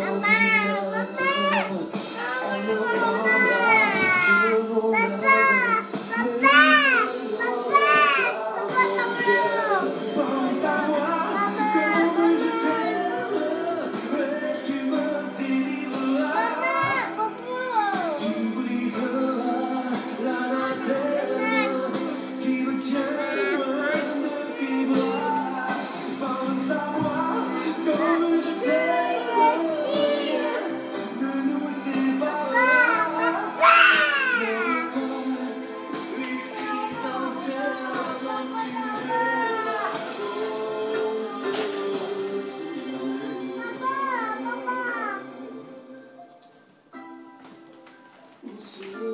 Mamãe. see you.